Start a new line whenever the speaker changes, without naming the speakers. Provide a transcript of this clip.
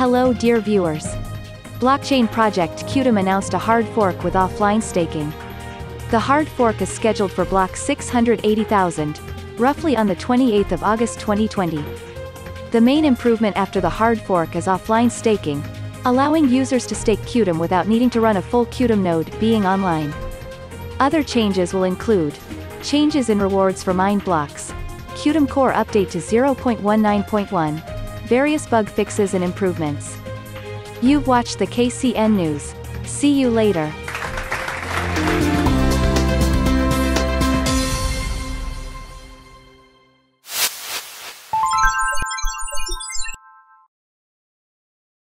Hello dear viewers. Blockchain project Qtum announced a hard fork with offline staking. The hard fork is scheduled for block 680,000, roughly on the 28th of August 2020. The main improvement after the hard fork is offline staking, allowing users to stake Qtum without needing to run a full Qtum node, being online. Other changes will include changes in rewards for mined blocks, Qtum Core update to 0.19.1, various bug fixes and improvements. You've watched the KCN News. See you later.